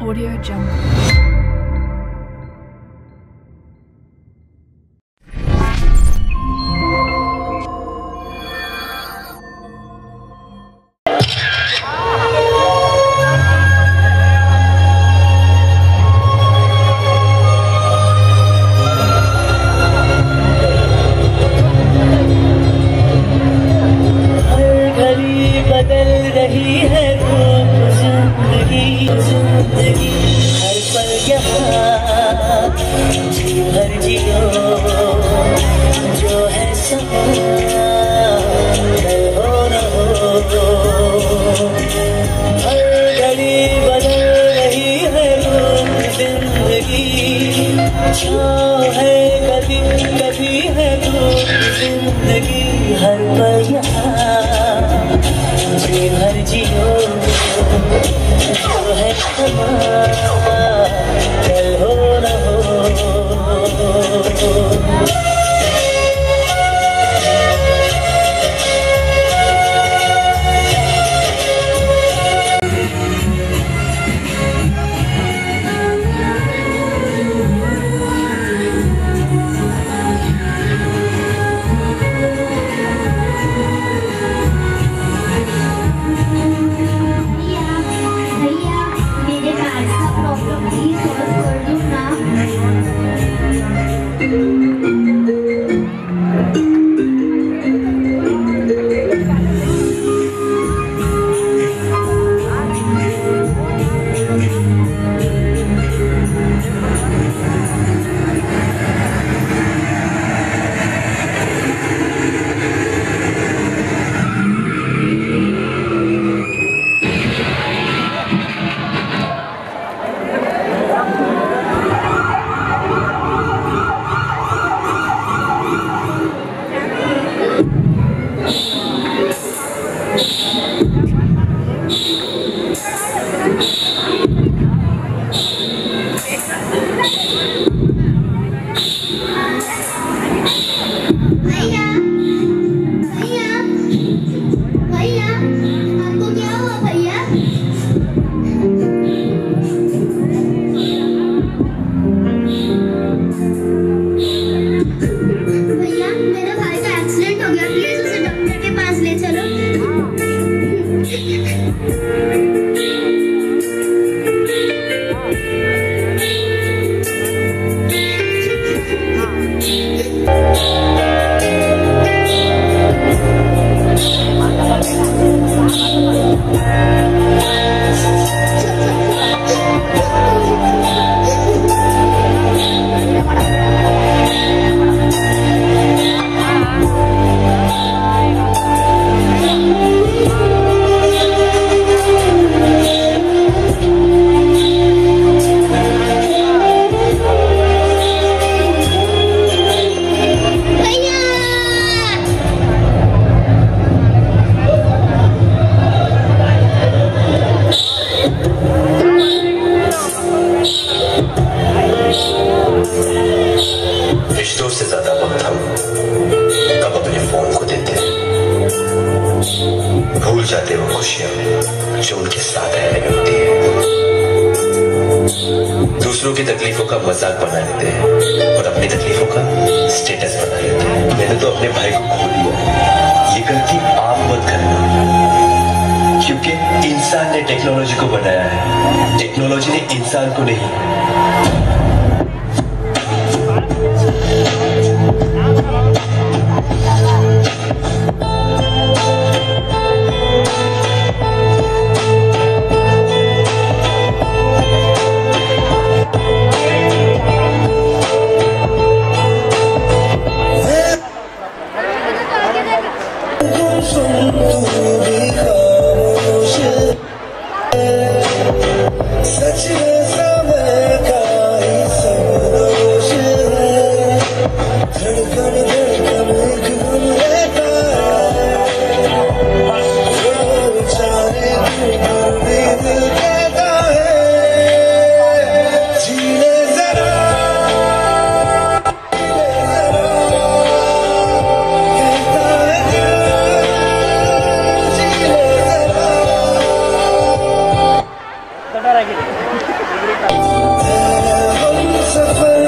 Audio Jungle. Krishna भूल जाते वो खुशियाँ जो उनके साथ रहने में होती है। दूसरों की तकलीफों का मज़ाक बना लेते हैं और अपनी तकलीफों का स्टेटस बना लेते हैं। मैंने तो अपने भाई को खो दिया ये गलती आप मत करना, क्योंकि इंसान ने टेक्नोलॉजी को बनाया है। टेक्नोलॉजी ने इंसान को नहीं हम सफर